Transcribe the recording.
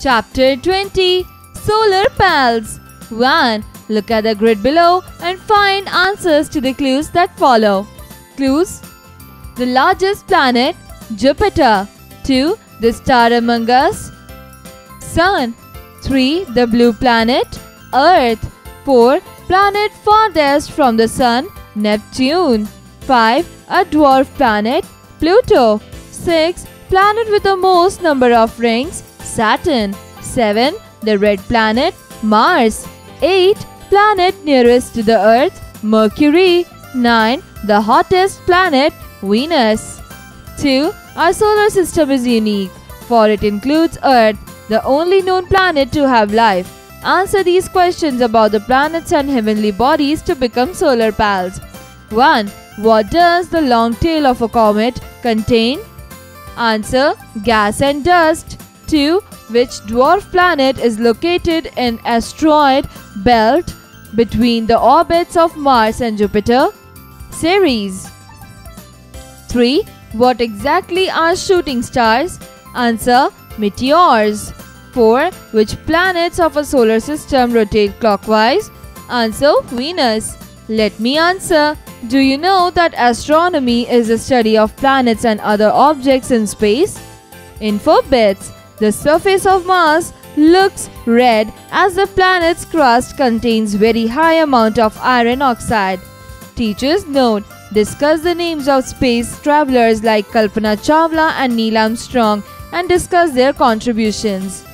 Chapter 20 Solar Pals 1. Look at the grid below and find answers to the clues that follow. Clues The largest planet, Jupiter. 2. The star among us, Sun. 3. The blue planet, Earth. 4. Planet farthest from the Sun, Neptune. 5. A dwarf planet, Pluto. 6. Planet with the most number of rings, Saturn. 7. The red planet, Mars. 8. Planet nearest to the Earth, Mercury. 9. The hottest planet, Venus. 2. Our solar system is unique, for it includes Earth, the only known planet to have life. Answer these questions about the planets and heavenly bodies to become solar pals. 1. What does the long tail of a comet contain? Answer Gas and dust. 2. Which dwarf planet is located in asteroid belt between the orbits of Mars and Jupiter? Ceres. 3. What exactly are shooting stars? Answer Meteors. 4. Which planets of a solar system rotate clockwise? Answer Venus. Let me answer. Do you know that astronomy is the study of planets and other objects in space? Info bits. The surface of Mars looks red as the planet's crust contains very high amount of iron oxide. Teachers note discuss the names of space travelers like Kalpana Chawla and Neil Armstrong and discuss their contributions.